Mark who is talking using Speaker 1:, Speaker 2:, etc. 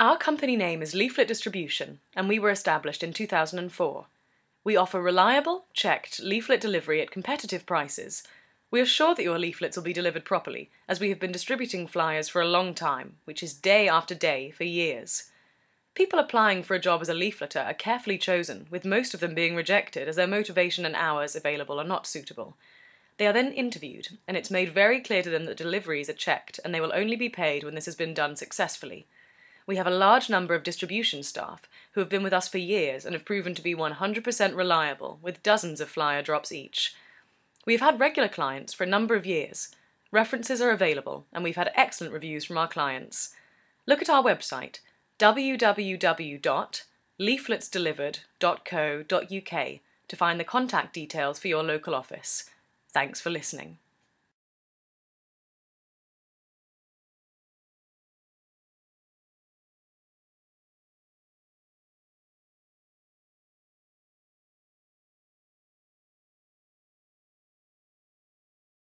Speaker 1: Our company name is Leaflet Distribution, and we were established in 2004. We offer reliable, checked leaflet delivery at competitive prices. We are sure that your leaflets will be delivered properly, as we have been distributing flyers for a long time, which is day after day for years. People applying for a job as a leafleter are carefully chosen, with most of them being rejected as their motivation and hours available are not suitable. They are then interviewed, and it's made very clear to them that deliveries are checked and they will only be paid when this has been done successfully. We have a large number of distribution staff who have been with us for years and have proven to be 100% reliable, with dozens of flyer drops each. We have had regular clients for a number of years. References are available, and we've had excellent reviews from our clients. Look at our website www.leafletsdelivered.co.uk to find the contact details for your local office. Thanks for listening.